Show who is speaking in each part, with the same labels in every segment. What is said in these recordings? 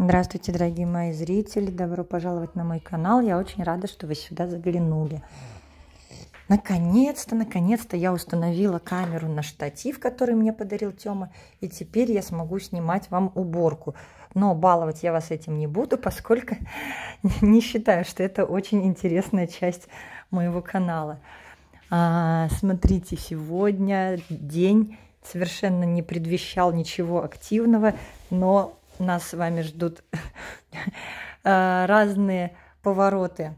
Speaker 1: Здравствуйте, дорогие мои зрители! Добро пожаловать на мой канал. Я очень рада, что вы сюда заглянули. Наконец-то, наконец-то я установила камеру на штатив, который мне подарил Тёма, и теперь я смогу снимать вам уборку. Но баловать я вас этим не буду, поскольку не считаю, что это очень интересная часть моего канала. А, смотрите, сегодня день совершенно не предвещал ничего активного, но нас с вами ждут э, разные повороты,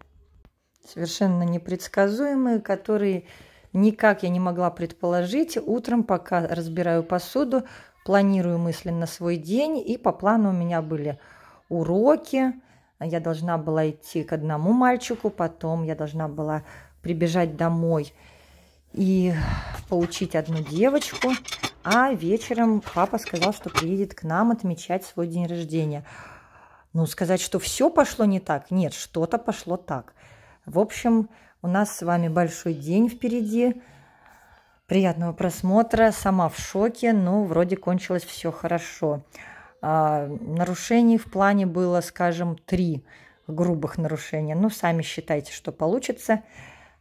Speaker 1: совершенно непредсказуемые, которые никак я не могла предположить. Утром, пока разбираю посуду, планирую мысленно свой день, и по плану у меня были уроки. Я должна была идти к одному мальчику, потом я должна была прибежать домой и поучить одну девочку. А вечером папа сказал, что приедет к нам отмечать свой день рождения. Ну, сказать, что все пошло не так? Нет, что-то пошло так. В общем, у нас с вами большой день впереди. Приятного просмотра. Сама в шоке, но вроде кончилось все хорошо. А, нарушений в плане было, скажем, три грубых нарушения. Ну, сами считайте, что получится.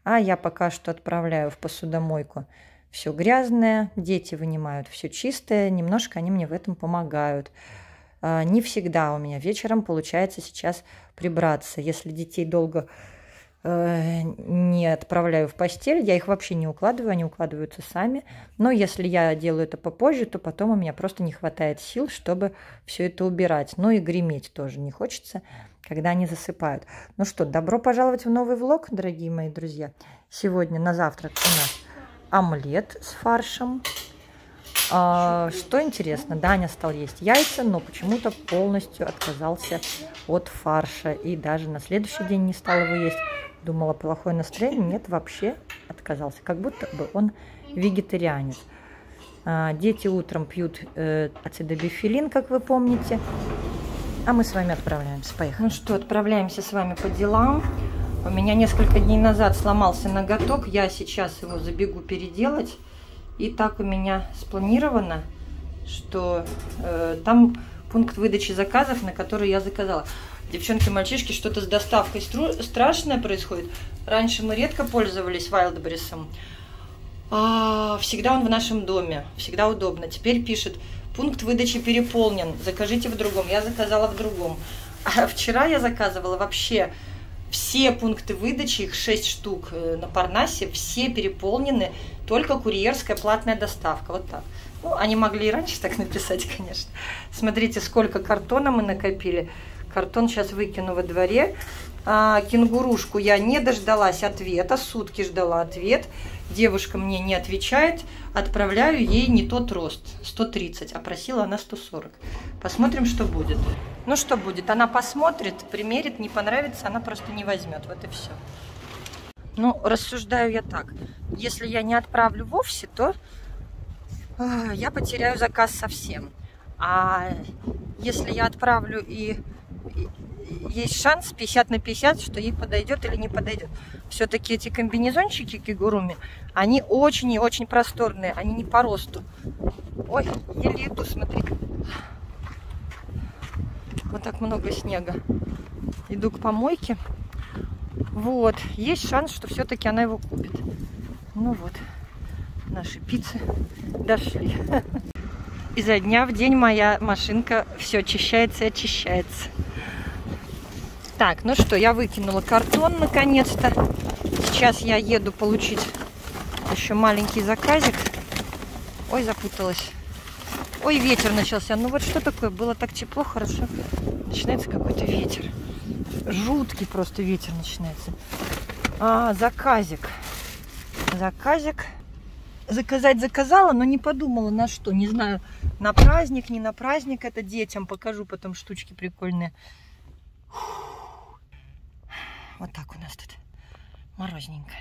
Speaker 1: А я пока что отправляю в посудомойку все грязное, дети вынимают все чистое, немножко они мне в этом помогают. А, не всегда у меня вечером получается сейчас прибраться. Если детей долго э, не отправляю в постель, я их вообще не укладываю, они укладываются сами. Но если я делаю это попозже, то потом у меня просто не хватает сил, чтобы все это убирать. Ну и греметь тоже не хочется, когда они засыпают. Ну что, добро пожаловать в новый влог, дорогие мои друзья. Сегодня на завтрак у нас омлет с фаршем. А, что интересно, Даня стал есть яйца, но почему-то полностью отказался от фарша. И даже на следующий день не стал его есть. Думала, плохое настроение. Нет, вообще отказался. Как будто бы он вегетарианец. А, дети утром пьют э, ацидобифилин, как вы помните. А мы с вами отправляемся. Поехали. Ну что, отправляемся с вами по делам. У меня несколько дней назад сломался ноготок, я сейчас его забегу переделать. И так у меня спланировано, что э, там пункт выдачи заказов, на который я заказала. Девчонки, мальчишки, что-то с доставкой страшное происходит. Раньше мы редко пользовались Wildberries. А, всегда он в нашем доме, всегда удобно. Теперь пишет, пункт выдачи переполнен, закажите в другом. Я заказала в другом. А вчера я заказывала вообще все пункты выдачи, их 6 штук э, на Парнасе, все переполнены, только курьерская платная доставка. Вот так. Ну, они могли и раньше так написать, конечно. Смотрите, сколько картона мы накопили. Картон сейчас выкину во дворе. А, кенгурушку я не дождалась ответа, сутки ждала ответ. Девушка мне не отвечает, отправляю ей не тот рост, 130, а просила она 140. Посмотрим, что будет. Ну что будет, она посмотрит, примерит, не понравится, она просто не возьмет, вот и все. Ну, рассуждаю я так, если я не отправлю вовсе, то э, я потеряю заказ совсем. А если я отправлю и есть шанс 50 на 50, что ей подойдет или не подойдет. Все-таки эти комбинезончики кигуруми, они очень и очень просторные, они не по росту. Ой, еле иду, смотри. Вот так много снега. Иду к помойке. Вот, есть шанс, что все-таки она его купит. Ну вот, наши пиццы дошли. Изо дня в день моя машинка все очищается и очищается. Так, ну что, я выкинула картон наконец-то. Сейчас я еду получить еще маленький заказик. Ой, запуталась. Ой, ветер начался. Ну вот что такое? Было так тепло, хорошо. Начинается какой-то ветер. Жуткий просто ветер начинается. А, заказик. Заказик. Заказать заказала, но не подумала на что. Не знаю, на праздник, не на праздник. Это детям покажу потом штучки прикольные. Фух. Вот так у нас тут морозненько.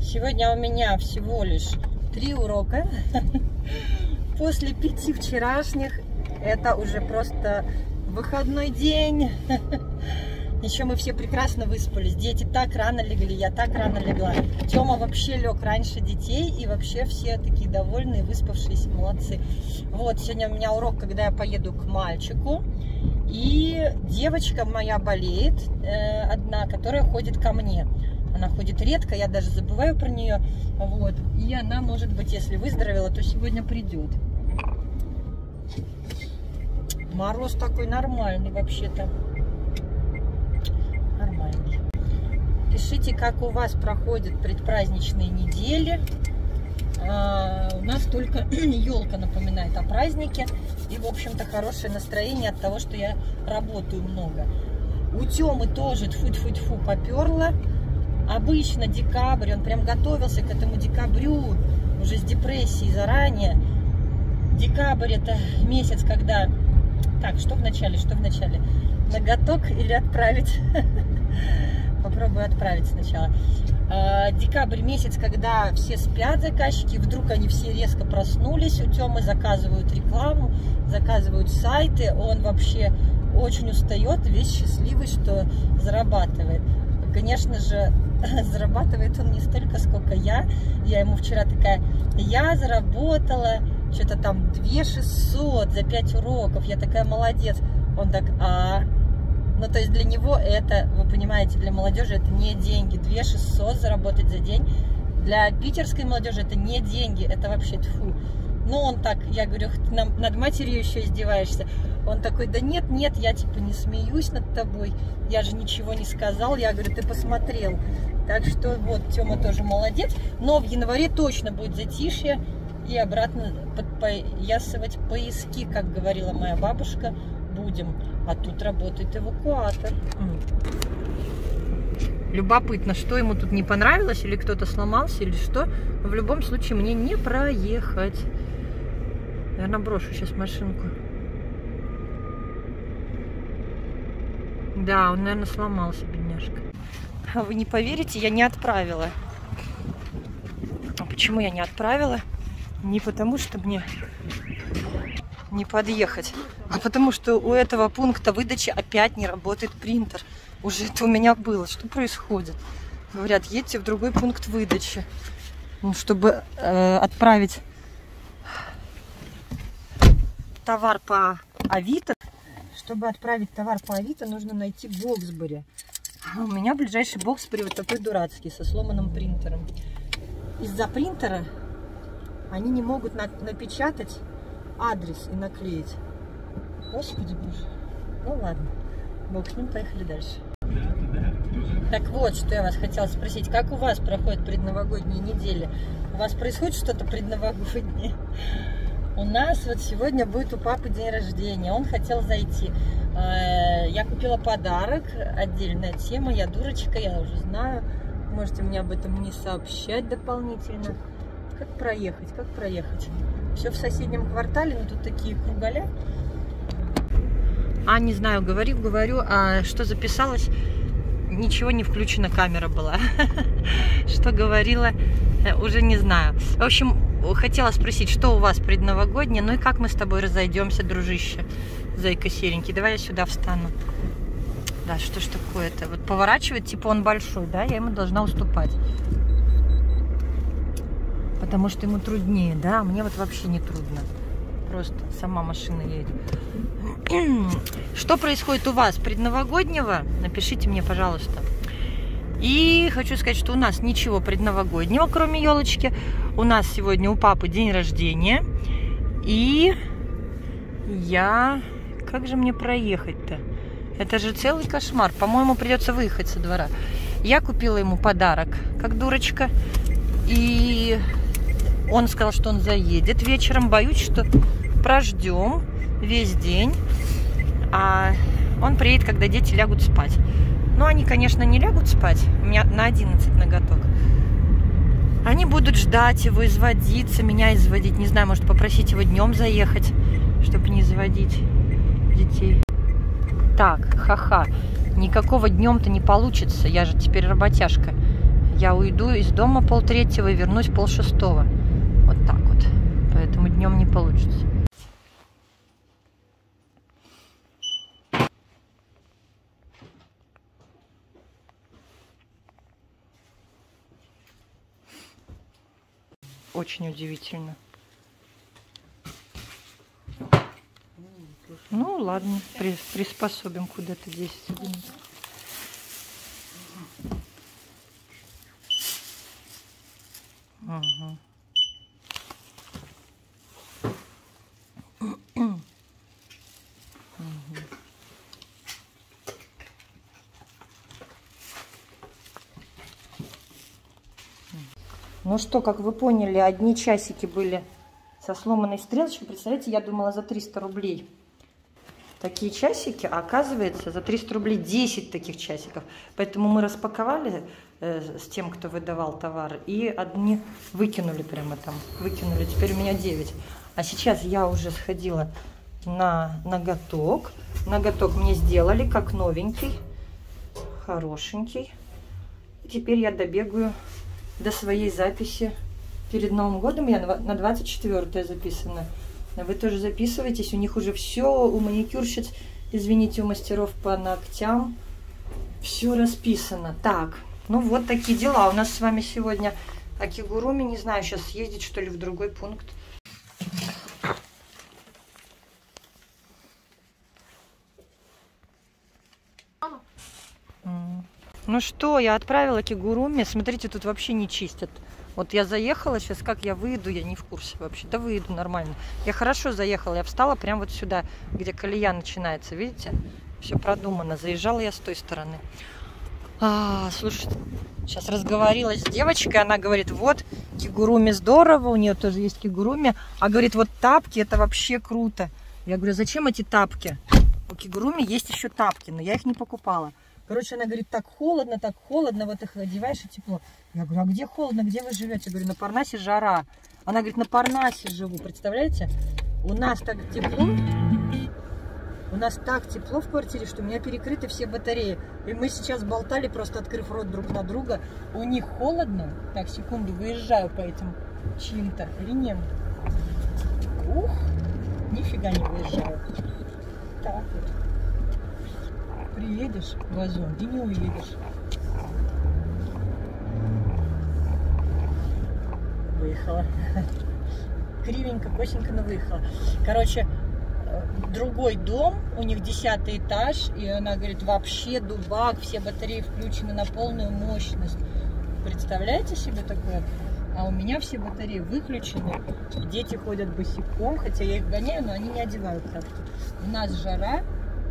Speaker 1: Сегодня у меня всего лишь три урока. После пяти вчерашних это уже просто выходной день. Еще мы все прекрасно выспались. Дети так рано легли, я так рано легла. Тёма вообще лег раньше детей, и вообще все такие довольные, выспавшиеся, молодцы. Вот, сегодня у меня урок, когда я поеду к мальчику. И девочка моя болеет, э, одна, которая ходит ко мне. Она ходит редко, я даже забываю про нее. Вот. И она, может быть, если выздоровела, то сегодня придет. Мороз такой нормальный вообще-то. Нормальный. Пишите, как у вас проходят предпраздничные недели. А, у нас только елка напоминает о празднике. И, в общем-то, хорошее настроение от того, что я работаю много. У Темы тоже тьфу-тьфу-тьфу поперла. Обычно декабрь, он прям готовился к этому декабрю, уже с депрессией заранее. Декабрь это месяц, когда... Так, что в начале, что в начале? Ноготок или отправить? Попробую отправить сначала. А, декабрь месяц, когда все спят заказчики, вдруг они все резко проснулись, у Темы заказывают рекламу, заказывают сайты, он вообще очень устает, весь счастливый, что зарабатывает. Конечно же, зарабатывает он не столько, сколько я. Я ему вчера такая, я заработала что-то там 2 600 за 5 уроков. Я такая, молодец. Он так, а, ну, то есть для него это, вы понимаете, для молодежи это не деньги. 2 600 заработать за день. Для питерской молодежи это не деньги, это вообще тьфу. Ну, он так, я говорю, ты над матерью еще издеваешься. Он такой, да нет, нет, я типа не смеюсь над тобой, я же ничего не сказал. Я говорю, ты посмотрел. Так что вот, Тёма тоже молодец. Но в январе точно будет затишье и обратно подпоясывать пояски, как говорила моя бабушка, будем. А тут работает эвакуатор. Любопытно, что ему тут не понравилось, или кто-то сломался, или что. В любом случае мне не проехать. Наверное, брошу сейчас машинку. Да, он, наверное, сломался, бедняжка. А вы не поверите, я не отправила. А почему я не отправила? Не потому, что мне не подъехать, а потому что у этого пункта выдачи опять не работает принтер. Уже это у меня было. Что происходит? Говорят, едьте в другой пункт выдачи. Ну, чтобы э, отправить товар по Авито, чтобы отправить товар по Авито, нужно найти Боксбери. А у меня ближайший Боксбери вот такой дурацкий, со сломанным принтером. Из-за принтера они не могут на напечатать адрес и наклеить. Господи боже. Ну ладно. Бог с ним, поехали дальше. Так вот, что я вас хотела спросить. Как у вас проходят предновогодние недели? У вас происходит что-то предновогоднее? У нас вот сегодня будет у папы день рождения. Он хотел зайти. Э, я купила подарок. Отдельная тема. Я дурочка, я уже знаю. Можете мне об этом не сообщать дополнительно. Как проехать? Как проехать? Все в соседнем квартале, но тут такие кругаля. А, не знаю, говорю, говорю, а что записалось? Ничего не включена камера была. Что говорила, э, уже не знаю. В общем, хотела спросить, что у вас предновогоднее, ну и как мы с тобой разойдемся, дружище, зайка серенький. Давай я сюда встану. Да, что ж такое-то? Вот поворачивает, типа он большой, да, я ему должна уступать. Потому что ему труднее, да, а мне вот вообще не трудно. Просто сама машина едет. Что происходит у вас предновогоднего? Напишите мне, пожалуйста. И хочу сказать, что у нас ничего предновогоднего, кроме елочки. У нас сегодня у папы день рождения. И я... Как же мне проехать-то? Это же целый кошмар. По-моему, придется выехать со двора. Я купила ему подарок, как дурочка. И он сказал, что он заедет вечером. Боюсь, что прождем весь день. А он приедет, когда дети лягут спать. Но они, конечно, не лягут спать. У меня на 11 ноготок. Они будут ждать его, изводиться, меня изводить. Не знаю, может попросить его днем заехать, чтобы не изводить детей. Так, ха-ха. Никакого днем-то не получится. Я же теперь работяжка. Я уйду из дома полтретьего и вернусь полшестого. Вот так вот. Поэтому днем не получится. Очень удивительно. Ну, ладно, приспособим куда-то 10 единиц. Угу. Ну что, как вы поняли, одни часики были со сломанной стрелочкой. Представляете, я думала за 300 рублей такие часики, а оказывается за 300 рублей 10 таких часиков. Поэтому мы распаковали э, с тем, кто выдавал товар, и одни выкинули прямо там, выкинули. Теперь у меня 9. А сейчас я уже сходила на ноготок. Ноготок мне сделали как новенький, хорошенький. Теперь я добегаю до своей записи перед Новым годом. Я на 24 записана. Вы тоже записывайтесь. У них уже все, у маникюрщиц, извините, у мастеров по ногтям. Все расписано. Так, ну вот такие дела. У нас с вами сегодня Акигуруми. Не знаю, сейчас съездить что ли в другой пункт. Ну что, я отправила кигуруми. Смотрите, тут вообще не чистят. Вот я заехала, сейчас как я выйду, я не в курсе вообще. Да выйду нормально. Я хорошо заехала, я встала прямо вот сюда, где колея начинается, видите? Все продумано. Заезжала я с той стороны. А, слушайте, сейчас разговорилась с девочкой, она говорит, вот, кигуруми здорово, у нее тоже есть кигуруми, а говорит, вот тапки, это вообще круто. Я говорю, зачем эти тапки? У кигуруми есть еще тапки, но я их не покупала. Короче, она говорит, так холодно, так холодно, вот их одеваешь и тепло. Я говорю, а где холодно, где вы живете? Я говорю, на Парнасе жара. Она говорит, на Парнасе живу, представляете? У нас так тепло, у нас так тепло в квартире, что у меня перекрыты все батареи. И мы сейчас болтали, просто открыв рот друг на друга. У них холодно. Так, секунду, выезжаю по этим чьим-то линиям. Ух, нифига не выезжаю. Так приедешь в Озон и не уедешь. Выехала. Кривенько, косенько, но выехала. Короче, другой дом, у них десятый этаж, и она говорит, вообще дубак, все батареи включены на полную мощность. Представляете себе такое? А у меня все батареи выключены, дети ходят босиком, хотя я их гоняю, но они не одевают тапки. У нас жара,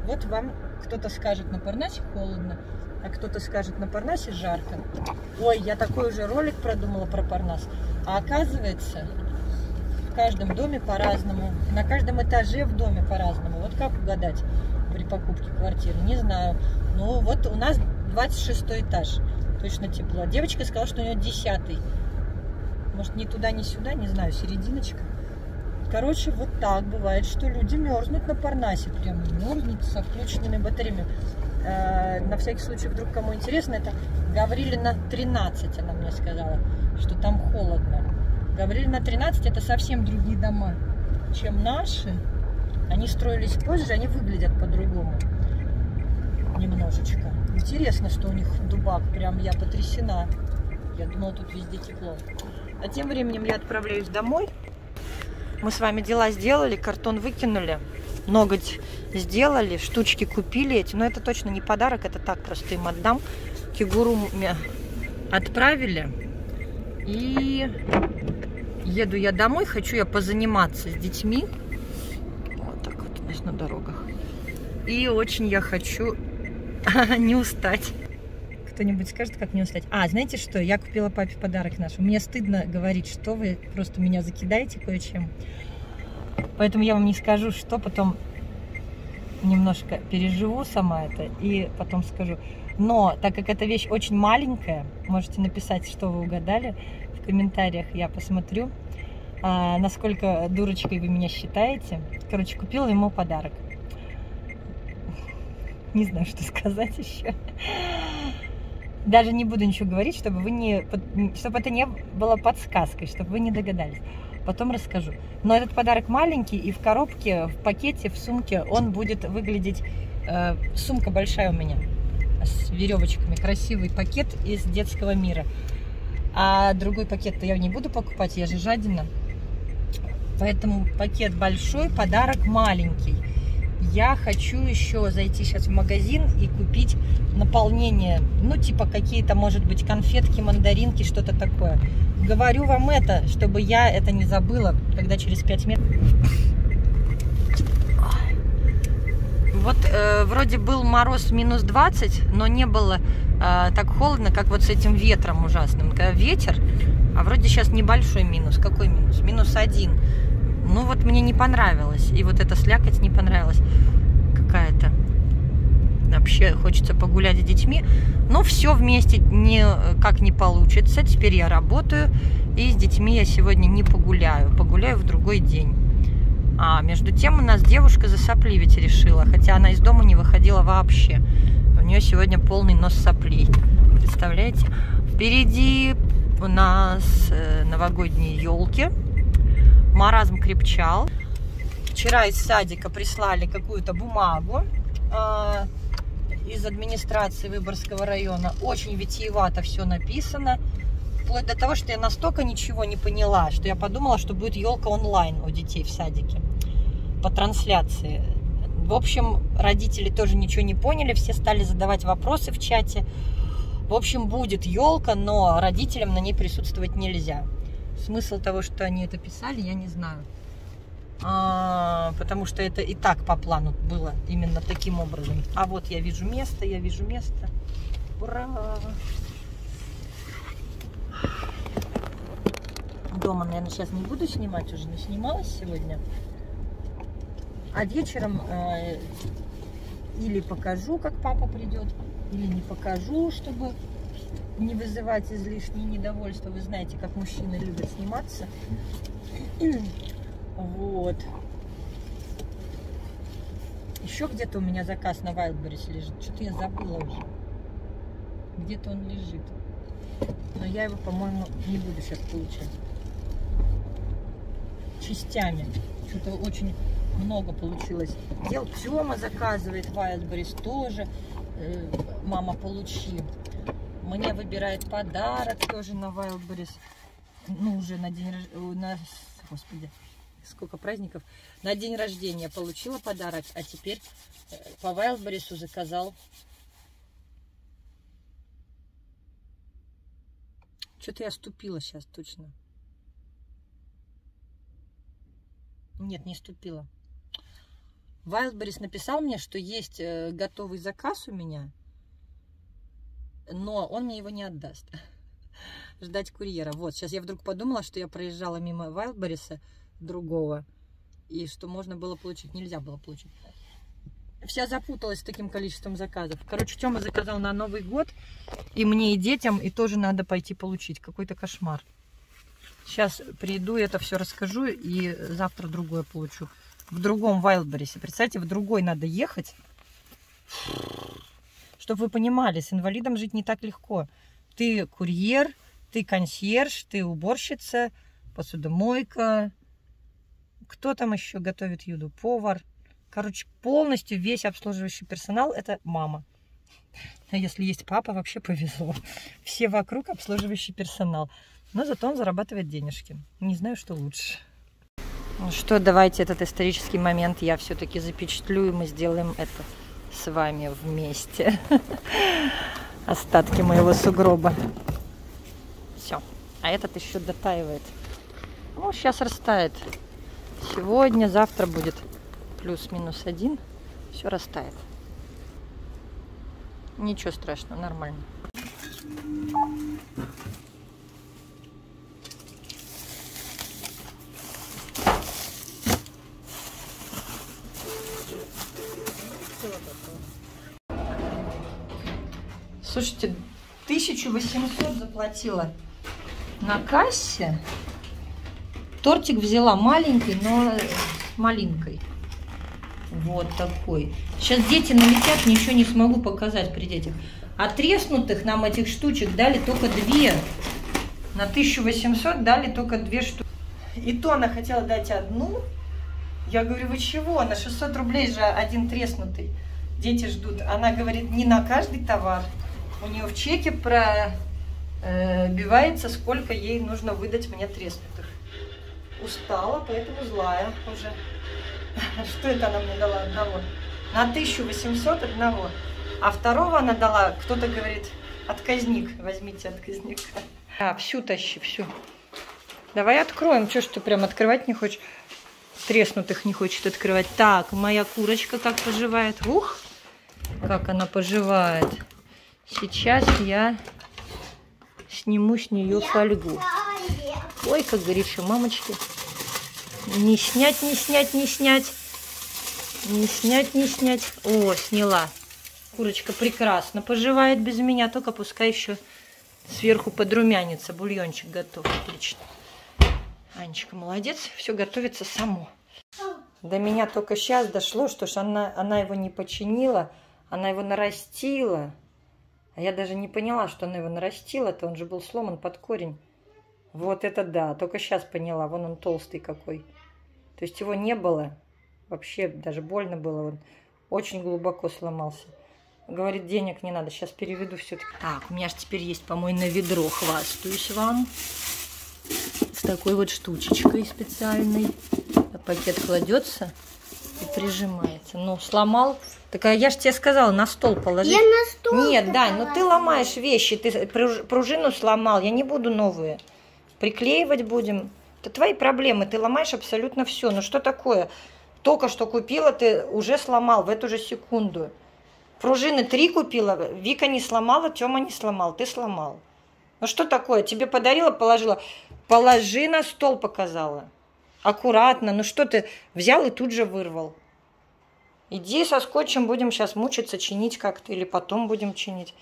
Speaker 1: вот вам кто-то скажет, на Парнасе холодно, а кто-то скажет, на Парнасе жарко. Ой, я такой уже ролик продумала про Парнас. А оказывается, в каждом доме по-разному, на каждом этаже в доме по-разному. Вот как угадать при покупке квартиры, не знаю. Ну вот у нас 26 этаж, точно тепло. Девочка сказала, что у нее 10 Может, ни туда, ни сюда, не знаю, серединочка. Короче, вот так бывает, что люди мерзнут на Парнасе, прям мерзнут со включенными батареями. Э, на всякий случай, вдруг кому интересно, это Гаврилина 13, она мне сказала, что там холодно. Гаврилина 13 это совсем другие дома, чем наши. Они строились позже, они выглядят по-другому немножечко. Интересно, что у них дубак, прям я потрясена. Я думала, тут везде тепло. А тем временем я отправляюсь домой. Мы с вами дела сделали, картон выкинули, ноготь сделали, штучки купили эти. Но это точно не подарок, это так просто им отдам. Кигуру отправили. И еду я домой, хочу я позаниматься с детьми. Вот так вот у нас на дорогах. И очень я хочу не устать. Кто-нибудь скажет, как не устать? А, знаете что? Я купила папе подарок наш. Мне стыдно говорить, что вы просто меня закидаете кое-чем. Поэтому я вам не скажу, что потом немножко переживу сама это и потом скажу. Но так как эта вещь очень маленькая, можете написать, что вы угадали в комментариях, я посмотрю, а, насколько дурочкой вы меня считаете. Короче, купила ему подарок. Не знаю, что сказать еще даже не буду ничего говорить, чтобы вы не, чтобы это не было подсказкой, чтобы вы не догадались. Потом расскажу. Но этот подарок маленький, и в коробке, в пакете, в сумке он будет выглядеть... Э, сумка большая у меня с веревочками, красивый пакет из детского мира. А другой пакет-то я не буду покупать, я же жадина. Поэтому пакет большой, подарок маленький. Я хочу еще зайти сейчас в магазин и купить наполнение, ну, типа какие-то, может быть, конфетки, мандаринки, что-то такое. Говорю вам это, чтобы я это не забыла, когда через 5 метров... Вот э, вроде был мороз минус 20, но не было э, так холодно, как вот с этим ветром ужасным. Когда ветер, а вроде сейчас небольшой минус. Какой минус? Минус один. Ну вот мне не понравилось. И вот эта слякоть не понравилась какая-то. Вообще хочется погулять с детьми. Но все вместе никак не получится. Теперь я работаю. И с детьми я сегодня не погуляю. Погуляю в другой день. А между тем у нас девушка засопливить решила, хотя она из дома не выходила вообще. У нее сегодня полный нос соплей. Представляете? Впереди у нас э, новогодние елки. Маразм крепчал. Вчера из садика прислали какую-то бумагу э, из администрации Выборгского района. Очень витиевато все написано. Вплоть до того, что я настолько ничего не поняла, что я подумала, что будет елка онлайн у детей в садике по трансляции. В общем, родители тоже ничего не поняли, все стали задавать вопросы в чате. В общем, будет елка, но родителям на ней присутствовать нельзя. Смысл того, что они это писали, я не знаю. А, потому что это и так по плану было именно таким образом. А вот я вижу место, я вижу место. Ура! Дома, наверное, сейчас не буду снимать, уже не снималась сегодня. А вечером э, или покажу, как папа придет, или не покажу, чтобы не вызывать излишнее недовольство. Вы знаете, как мужчины любят сниматься. Вот. Еще где-то у меня заказ на Wildberries лежит. Что-то я забыла уже. Где-то он лежит. Но я его, по-моему, не буду сейчас получать. Частями. Что-то очень много получилось. Дел Тёма заказывает Wildberries тоже. Э, мама, получи. Мне выбирает подарок тоже на Wildberries. Ну, уже на день рождения. Господи, сколько праздников. На день рождения получила подарок, а теперь э, по Wildberries заказал Что-то я ступила сейчас точно. Нет, не ступила. Wildberries написал мне, что есть э, готовый заказ у меня, но он мне его не отдаст. Ждать курьера. Вот, сейчас я вдруг подумала, что я проезжала мимо Wildberries другого, и что можно было получить, нельзя было получить. Вся запуталась с таким количеством заказов. Короче, Тёма заказал на Новый год, и мне, и детям, и тоже надо пойти получить. Какой-то кошмар. Сейчас приду, это все расскажу, и завтра другое получу в другом Вайлдберрисе. Представьте, в другой надо ехать. Чтобы вы понимали, с инвалидом жить не так легко. Ты курьер, ты консьерж, ты уборщица, посудомойка. Кто там еще готовит еду? Повар. Короче, полностью весь обслуживающий персонал – это мама. А если есть папа, вообще повезло. Все вокруг обслуживающий персонал. Но зато он зарабатывает денежки. Не знаю, что лучше. Ну что, давайте этот исторический момент я все-таки запечатлю, и мы сделаем это с вами вместе. Остатки моего сугроба. Все. А этот еще дотаивает. Ну, сейчас растает. Сегодня, завтра будет плюс-минус один. Все растает. Ничего страшного, нормально. Слушайте, 1800 заплатила на кассе. Тортик взяла маленький, но с малинкой. Вот такой. Сейчас дети налетят, ничего не смогу показать при детях. А нам этих штучек дали только две. На 1800 дали только две штуки. И то она хотела дать одну. Я говорю, вы чего? На 600 рублей же один треснутый. Дети ждут. Она говорит, не на каждый товар. У нее в чеке про э, сколько ей нужно выдать мне треснутых. Устала, поэтому злая уже. Что это она мне дала одного? На 1800 одного. А второго она дала, кто-то говорит, отказник, возьмите отказника. А, всю тащи, всю. Давай откроем, что ж ты прям открывать не хочешь? Треснутых не хочет открывать. Так, моя курочка как поживает? Ух, как она поживает. Сейчас я сниму с нее фольгу. Ой, как горячо, мамочки. Не снять, не снять, не снять. Не снять, не снять. О, сняла. Курочка прекрасно поживает без меня, только пускай еще сверху подрумянится. Бульончик готов. Отлично. Анечка молодец, все готовится само. До меня только сейчас дошло, что ж она, она его не починила, она его нарастила. А я даже не поняла, что она его нарастила-то, он же был сломан под корень. Вот это да, только сейчас поняла, вон он толстый какой. То есть его не было, вообще даже больно было, он очень глубоко сломался. Говорит, денег не надо, сейчас переведу все-таки. Так, у меня же теперь есть помойное ведро, хвастаюсь вам. С такой вот штучечкой специальной. Пакет кладется и прижимается. Ну, сломал. Так а я же тебе сказала, на стол положить.
Speaker 2: Я на стол
Speaker 1: Нет, Дань, ну ты ломаешь вещи, ты пружину сломал, я не буду новые. Приклеивать будем. Это твои проблемы, ты ломаешь абсолютно все. Ну что такое? Только что купила, ты уже сломал в эту же секунду. Пружины три купила, Вика не сломала, Тёма не сломал, ты сломал. Ну что такое? Тебе подарила, положила. Положи на стол, показала. Аккуратно. Ну что ты взял и тут же вырвал. Иди со скотчем будем сейчас мучиться, чинить как-то. Или потом будем чинить.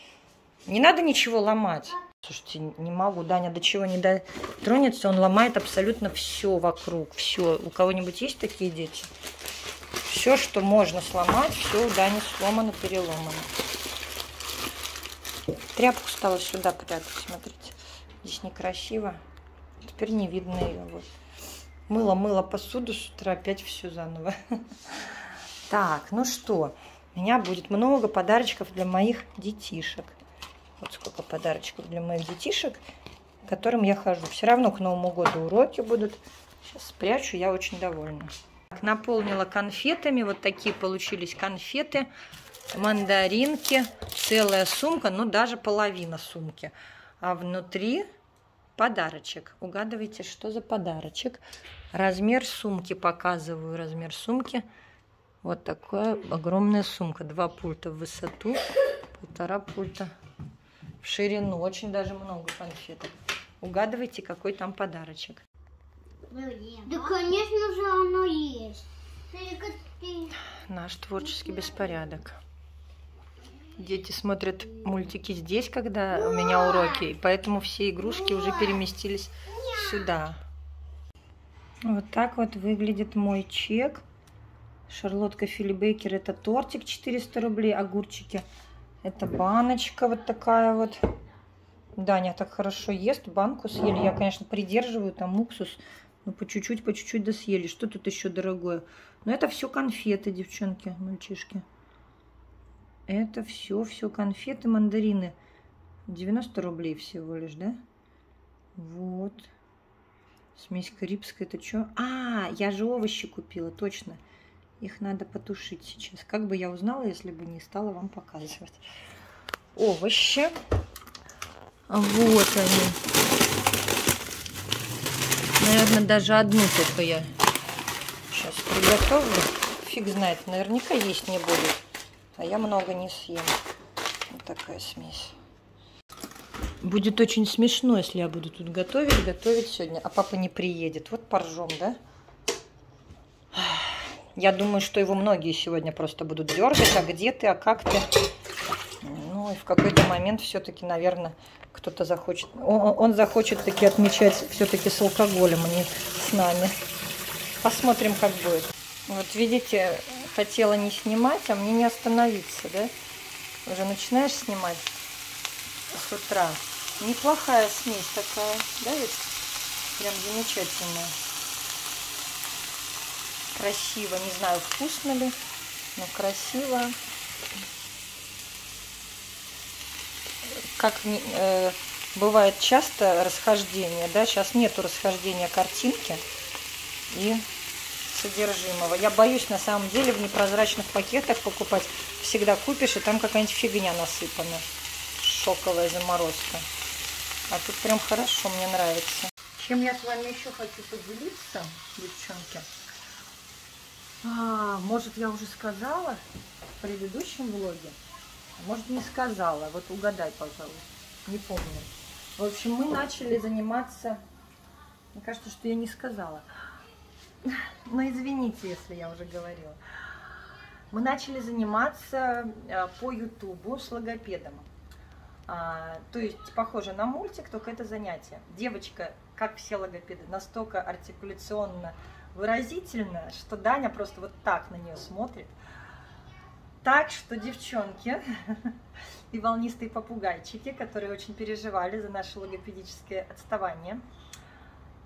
Speaker 1: Не надо ничего ломать. Слушайте, не могу, Даня до чего не дотронется, он ломает абсолютно все вокруг, все. У кого-нибудь есть такие дети? Все, что можно сломать, все у Дани сломано, переломано. Тряпку стала сюда прятать, смотрите. Здесь некрасиво. Теперь не видно ее. Вот. Мыло-мыло посуду с утра, опять все заново. Так, ну что, у меня будет много подарочков для моих детишек. Вот сколько подарочков для моих детишек, которым я хожу. Все равно к Новому году уроки будут. Сейчас спрячу, я очень довольна. Наполнила конфетами. Вот такие получились конфеты. Мандаринки. Целая сумка, ну даже половина сумки. А внутри подарочек. Угадывайте, что за подарочек. Размер сумки показываю. Размер сумки. Вот такая огромная сумка. Два пульта в высоту, полтора пульта в ширину. Очень даже много конфеток. Угадывайте, какой там подарочек.
Speaker 2: Да, конечно же, оно есть.
Speaker 1: Наш творческий беспорядок. Дети смотрят мультики здесь, когда у меня уроки, и поэтому все игрушки уже переместились сюда. Вот так вот выглядит мой чек. Шарлотка Филибейкер это тортик 400 рублей, огурчики это баночка вот такая вот. Даня так хорошо ест, банку съели. Я, конечно, придерживаю там уксус, но по чуть-чуть, по чуть-чуть да съели. Что тут еще дорогое? Но это все конфеты, девчонки, мальчишки. Это все, все конфеты, мандарины. 90 рублей всего лишь, да? Вот. Смесь карибская, это что? А, я же овощи купила, точно. Их надо потушить сейчас. Как бы я узнала, если бы не стала вам показывать. Овощи. Вот они. Наверное, даже одну только я сейчас приготовлю. Фиг знает, наверняка есть не будет. А я много не съем. Вот такая смесь. Будет очень смешно, если я буду тут готовить, готовить сегодня, а папа не приедет. Вот поржем, да? Я думаю, что его многие сегодня просто будут дергать. А где ты, а как ты? Ну, и в какой-то момент все-таки, наверное, кто-то захочет... Он, он захочет таки отмечать все-таки с алкоголем, а не с нами. Посмотрим, как будет. Вот видите, хотела не снимать, а мне не остановиться, да? Уже начинаешь снимать с утра. Неплохая смесь такая, да ведь? Прям замечательная красиво. Не знаю, вкусно ли, но красиво. Как, э, бывает часто расхождение, да, сейчас нету расхождения картинки и содержимого. Я боюсь на самом деле в непрозрачных пакетах покупать. Всегда купишь, и там какая-нибудь фигня насыпана. Шоковая заморозка. А тут прям хорошо, мне нравится. Чем я с вами еще хочу поделиться, девчонки? А, может, я уже сказала в предыдущем влоге? А может, не сказала. Вот угадай, пожалуйста. Не помню. В общем, мы начали заниматься... Мне кажется, что я не сказала. Но извините, если я уже говорила. Мы начали заниматься э, по Ютубу с логопедом. А, то есть похоже на мультик, только это занятие. Девочка, как все логопеды, настолько артикуляционно выразительно, что Даня просто вот так на нее смотрит. Так что, девчонки и волнистые попугайчики, которые очень переживали за наше логопедическое отставание,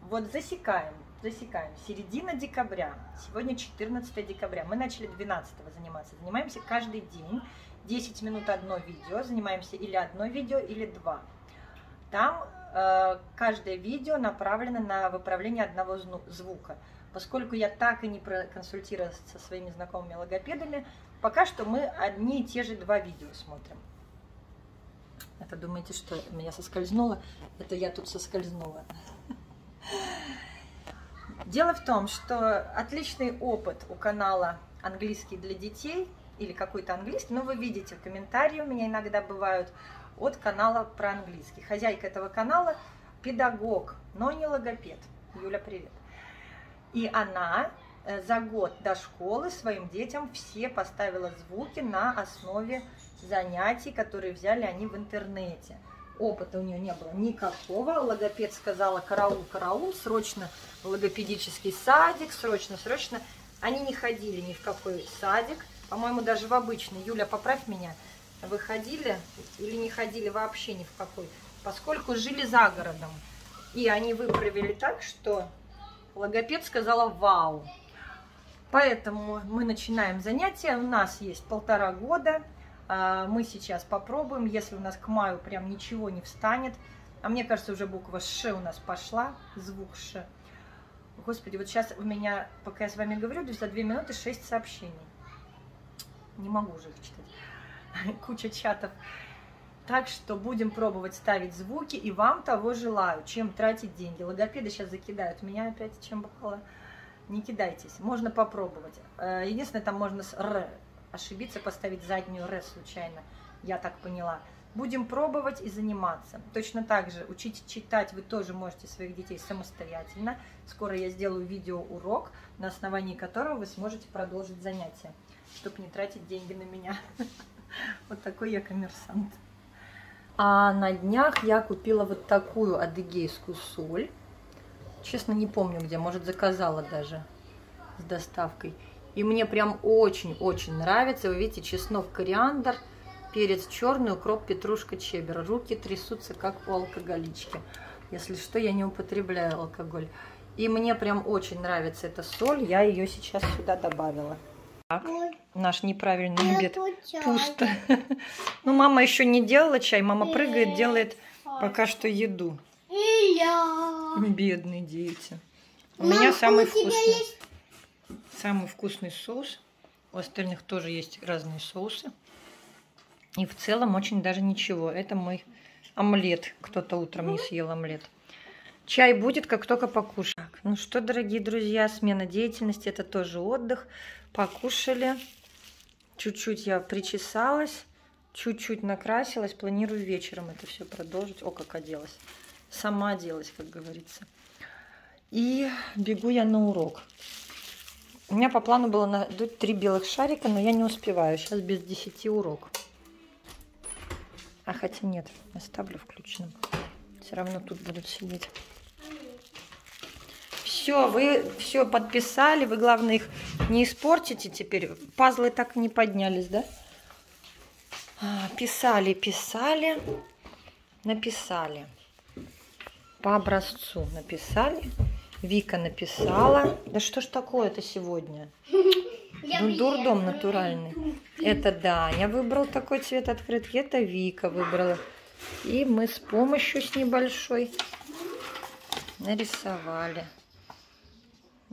Speaker 1: вот засекаем, засекаем. Середина декабря, сегодня 14 декабря, мы начали 12 заниматься. Занимаемся каждый день 10 минут одно видео, занимаемся или одно видео, или два. Там э, каждое видео направлено на выправление одного звука. Поскольку я так и не проконсультировалась со своими знакомыми логопедами, пока что мы одни и те же два видео смотрим. Это думаете, что меня соскользнуло? Это я тут соскользнула. Дело в том, что отличный опыт у канала «Английский для детей» или какой-то английский, но вы видите, комментарии у меня иногда бывают от канала про английский. Хозяйка этого канала – педагог, но не логопед. Юля, привет. И она э, за год до школы своим детям все поставила звуки на основе занятий, которые взяли они в интернете. Опыта у нее не было никакого. Логопед сказала караул, караул, срочно логопедический садик, срочно, срочно. Они не ходили ни в какой садик – по-моему, даже в обычный. Юля, поправь меня. Вы ходили или не ходили вообще ни в какой? Поскольку жили за городом. И они выправили так, что логопед сказала «Вау!». Поэтому мы начинаем занятия. У нас есть полтора года. А, мы сейчас попробуем. Если у нас к маю прям ничего не встанет, а мне кажется, уже буква «Ш» у нас пошла, звук «Ш». Господи, вот сейчас у меня, пока я с вами говорю, за две минуты шесть сообщений не могу уже их читать, куча чатов. Так что будем пробовать ставить звуки, и вам того желаю, чем тратить деньги. Логопеды сейчас закидают меня опять, чем бахала. Не кидайтесь, можно попробовать. Э, единственное, там можно с «р» ошибиться, поставить заднюю «р» случайно, я так поняла. Будем пробовать и заниматься. Точно так же учить читать вы тоже можете своих детей самостоятельно. Скоро я сделаю видеоурок, на основании которого вы сможете продолжить занятия чтобы не тратить деньги на меня. Вот такой я коммерсант. А на днях я купила вот такую адыгейскую соль. Честно, не помню где, может заказала даже с доставкой. И мне прям очень-очень нравится. Вы видите, чеснок, кориандр, перец черный, укроп, петрушка, чебер. Руки трясутся, как у алкоголички. Если что, я не употребляю алкоголь. И мне прям очень нравится эта соль. Я ее сейчас сюда добавила. Так, наш неправильный обед пусто. Ну, мама еще не делала чай. Мама прыгает, делает пока что еду. Бедные дети. У меня самый вкусный. Самый вкусный соус. У остальных тоже есть разные соусы. И в целом очень даже ничего. Это мой омлет. Кто-то утром не съел омлет. Чай будет, как только покушаю. Ну что, дорогие друзья, смена деятельности – это тоже отдых покушали. Чуть-чуть я причесалась, чуть-чуть накрасилась. Планирую вечером это все продолжить. О, как оделась. Сама оделась, как говорится. И бегу я на урок. У меня по плану было надуть три белых шарика, но я не успеваю. Сейчас без 10 урок. А хотя нет, оставлю включенным. Все равно тут будут сидеть. Все, вы все подписали, вы, главное, их не испортите теперь. Пазлы так и не поднялись, да? А, писали, писали, написали. По образцу написали. Вика написала. Да что ж такое-то сегодня? Ну, дурдом натуральный. Это Даня выбрал такой цвет открытки. Это Вика выбрала И мы с помощью с небольшой нарисовали.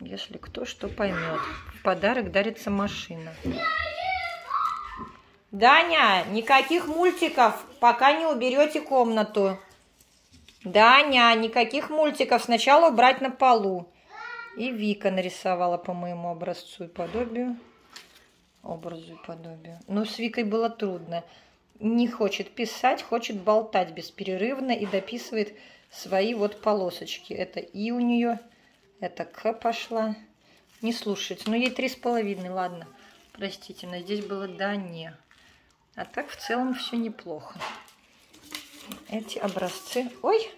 Speaker 1: Если кто что поймет. В подарок дарится машина. Даня, никаких мультиков, пока не уберете комнату. Даня, никаких мультиков. Сначала убрать на полу. И Вика нарисовала по моему образцу и подобию. Образу и подобию. Но с Викой было трудно. Не хочет писать, хочет болтать бесперерывно и дописывает свои вот полосочки. Это И у нее, это К пошла. Не слушайте. Ну, ей три с половиной, ладно. Простите, но здесь было да, не. А так в целом все неплохо. Эти образцы... Ой!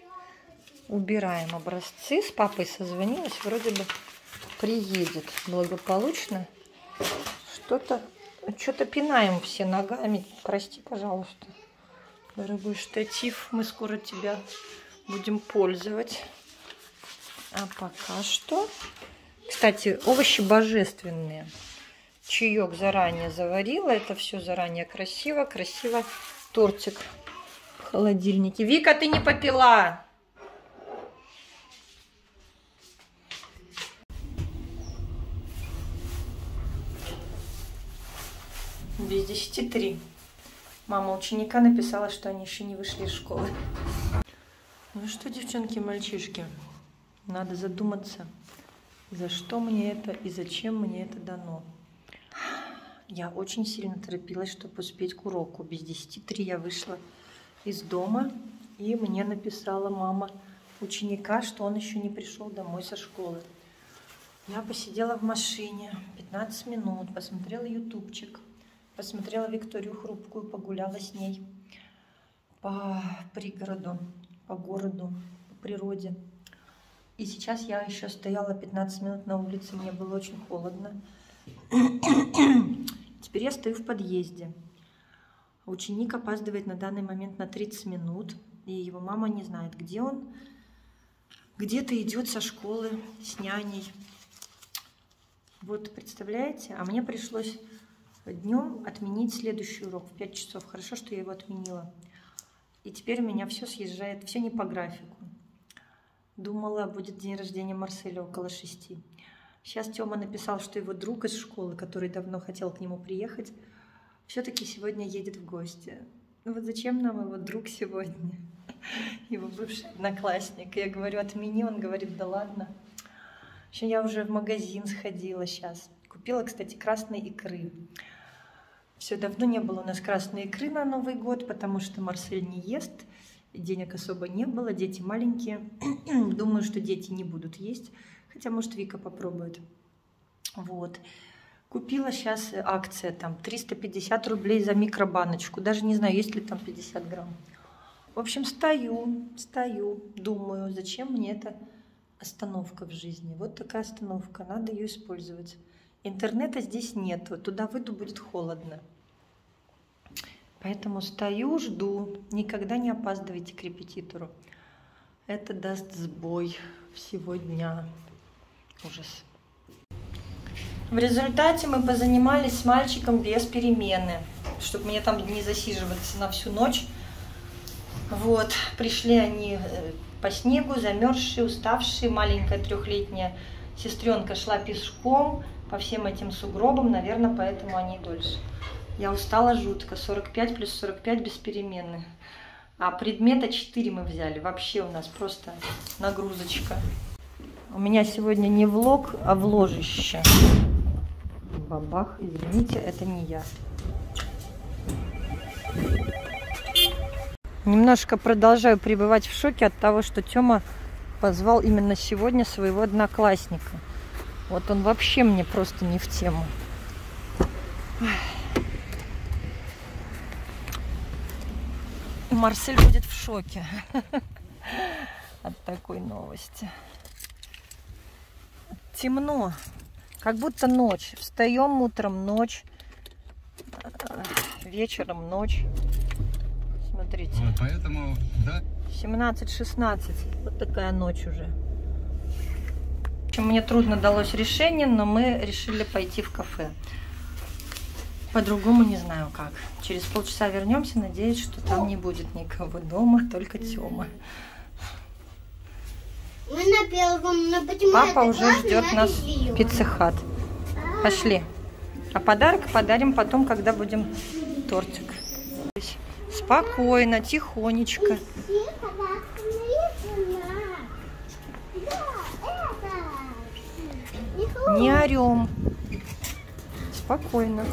Speaker 1: Убираем образцы. С папой созвонилась. Вроде бы приедет благополучно. Что-то... Что-то пинаем все ногами. Прости, пожалуйста. Дорогой штатив, мы скоро тебя будем пользовать. А пока что... Кстати, овощи божественные чаек заранее заварила. Это все заранее красиво. Красиво тортик холодильнике. Вика, ты не попила? Без десяти три. Мама ученика написала, что они еще не вышли из школы. Ну что, девчонки мальчишки, надо задуматься, за что мне это и зачем мне это дано. Я очень сильно торопилась, чтобы успеть к уроку. Без 10 три я вышла из дома, и мне написала мама ученика, что он еще не пришел домой со школы. Я посидела в машине 15 минут, посмотрела ютубчик, посмотрела Викторию Хрупкую, погуляла с ней по пригороду, по городу, по природе. И сейчас я еще стояла 15 минут на улице, мне было очень холодно. Теперь я стою в подъезде. Ученик опаздывает на данный момент на 30 минут, и его мама не знает, где он. Где-то идет со школы с няней. Вот, представляете? А мне пришлось днем отменить следующий урок в 5 часов. Хорошо, что я его отменила. И теперь у меня все съезжает, все не по графику. Думала, будет день рождения Марселя около шести. Сейчас Тёма написал, что его друг из школы, который давно хотел к нему приехать, все-таки сегодня едет в гости. Ну вот зачем нам его друг сегодня? Его бывший одноклассник. Я говорю, отмени, он говорит, да ладно. Еще я уже в магазин сходила сейчас. Купила, кстати, красной икры. Все давно не было у нас красной икры на Новый год, потому что Марсель не ест. Денег особо не было, дети маленькие. Думаю, что дети не будут есть. Хотя, может, Вика попробует. Вот. Купила сейчас акция, там, 350 рублей за микробаночку. Даже не знаю, есть ли там 50 грамм. В общем, стою, стою, думаю, зачем мне эта остановка в жизни. Вот такая остановка, надо ее использовать. Интернета здесь нет, туда выйду, будет холодно. Поэтому стою, жду. Никогда не опаздывайте к репетитору. Это даст сбой всего дня. Ужас. В результате мы позанимались с мальчиком без перемены, чтобы мне там не засиживаться на всю ночь. Вот, пришли они э, по снегу, замерзшие, уставшие, маленькая трехлетняя сестренка шла пешком по всем этим сугробам, наверное, поэтому они дольше. Я устала жутко, 45 плюс 45 без перемены. А предмета 4 мы взяли, вообще у нас просто нагрузочка. У меня сегодня не влог, а вложище. Бабах, извините, это не я. Немножко продолжаю пребывать в шоке от того, что Тёма позвал именно сегодня своего одноклассника. Вот он вообще мне просто не в тему. Марсель будет в шоке от такой новости темно, как будто ночь. Встаем утром, ночь, вечером ночь. Смотрите. Вот поэтому, да. 17-16. Вот такая ночь уже. В общем, мне трудно далось решение, но мы решили пойти в кафе. По-другому не знаю как. Через полчаса вернемся, надеюсь, что там не будет никого дома, только Тёма.
Speaker 2: Мы на первом, но почему
Speaker 1: Папа уже
Speaker 2: классно,
Speaker 1: ждет нас в пиццехат. Пошли. А подарок подарим потом, когда будем тортик. Спокойно, тихонечко. Не орем. Спокойно.